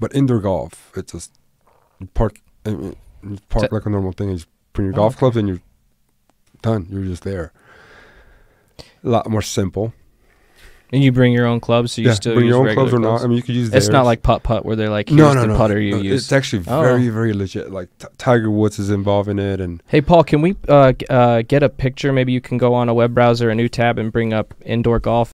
But indoor golf, it's just park, park So- like a normal thing. You just bring your Oh, golf okay. clubs and you're done. You're just there. A lot more simple. And you bring your own clubs, so you yeah, still bring use your own clubs or not. I mean, you could use. It's not like putt putt where they're like, here's no, no, the no, putter you no, use. It's actually Oh. very, very legit. Like Tiger Woods is involved in it, and Hey Paul, can we uh, uh, get a picture? Maybe you can go on a web browser, a new tab, and bring up indoor golf